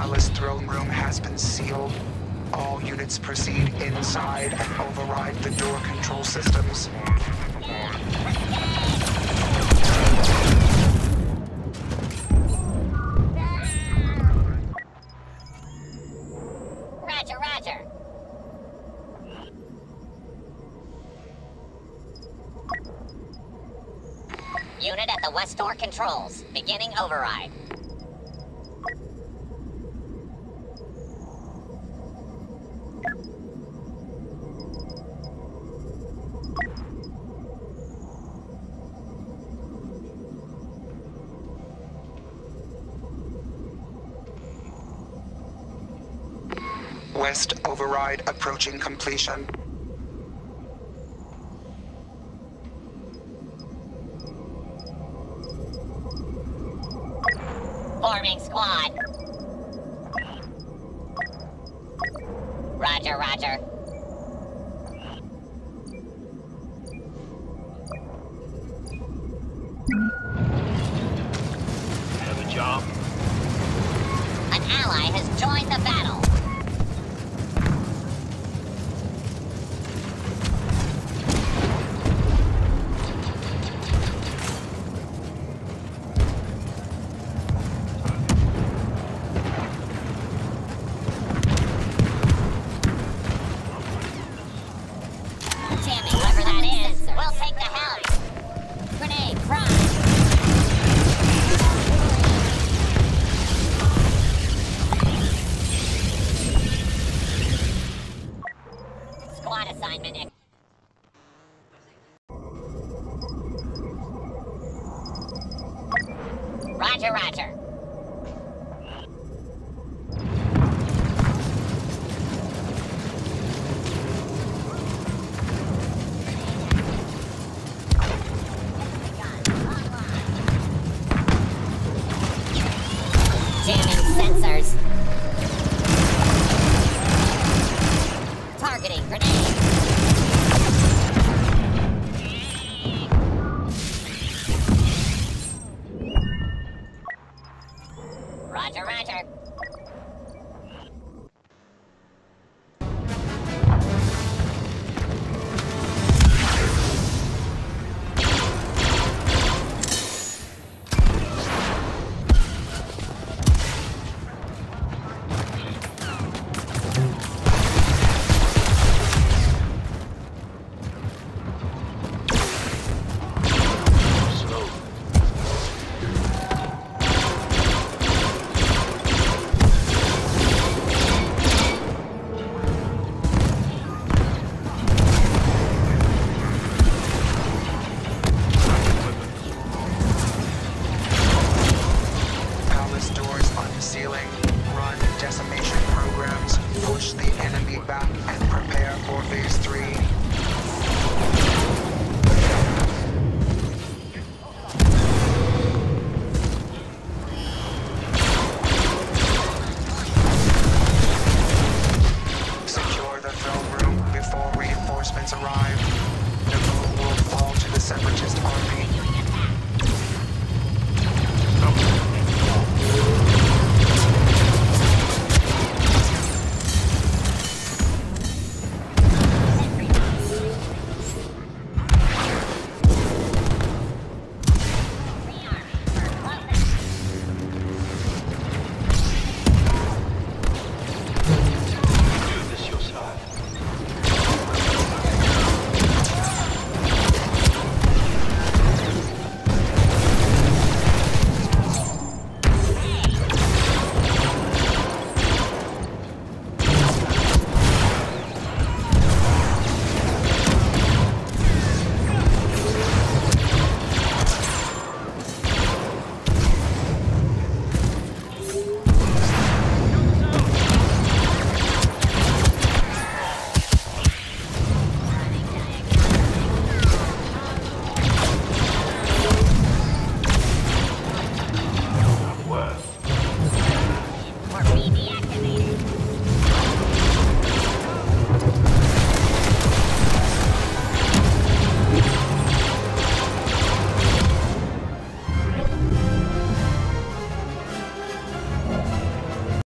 Alice throne room has been sealed. All units proceed inside and override the door control systems. Roger, roger. Unit at the west door controls. Beginning override. West override approaching completion. Forming squad. Roger, roger. Have a job? An ally has joined the battle. Roger, roger. just online.